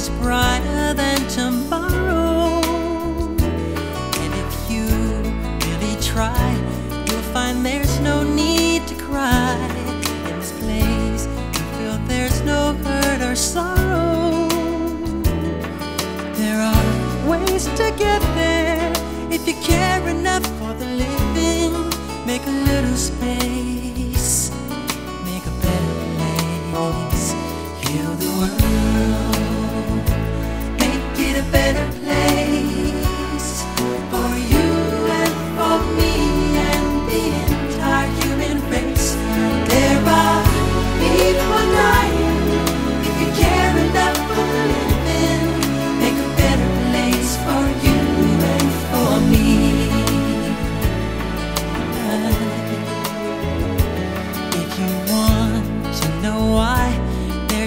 is brighter than tomorrow. And if you really try, you'll find there's no need to cry. In this place, you feel there's no hurt or sorrow. There are ways to get there if you care enough for the living. Make a little space,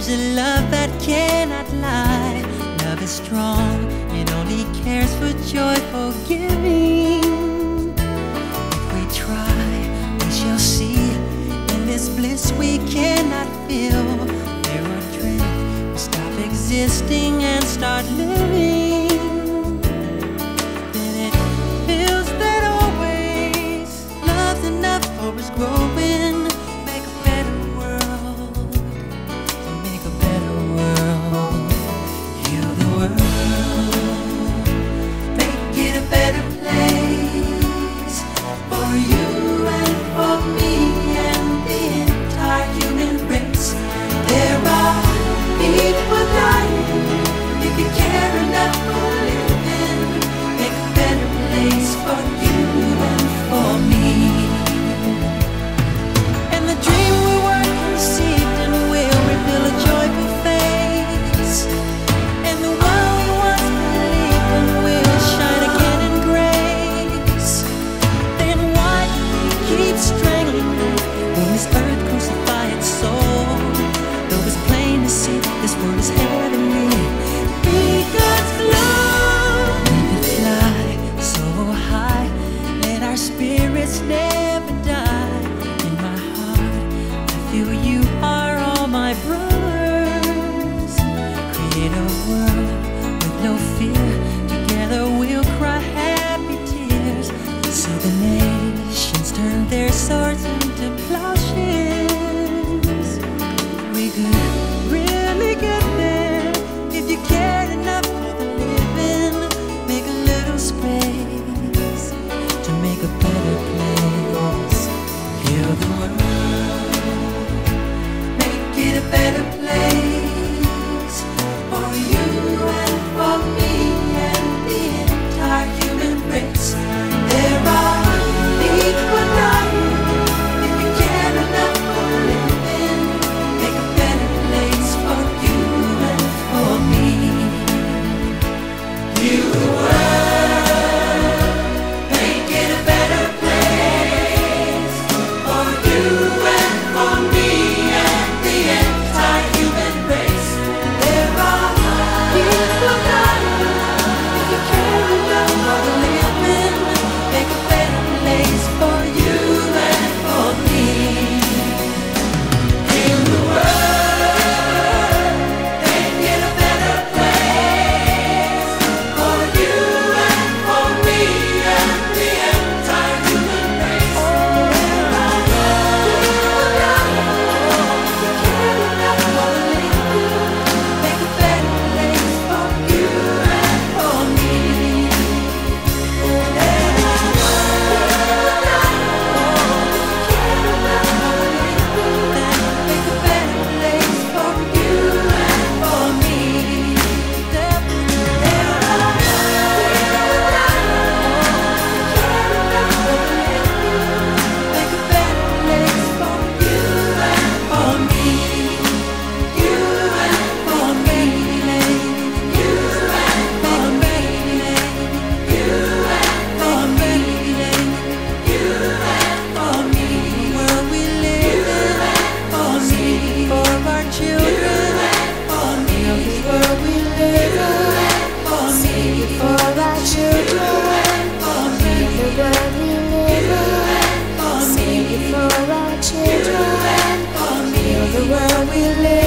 there's a love that cannot lie. Love is strong, it only cares for joyful giving. If we try, we shall see. In this bliss we cannot feel. There are we stop existing and start living. Keep better place. the world we live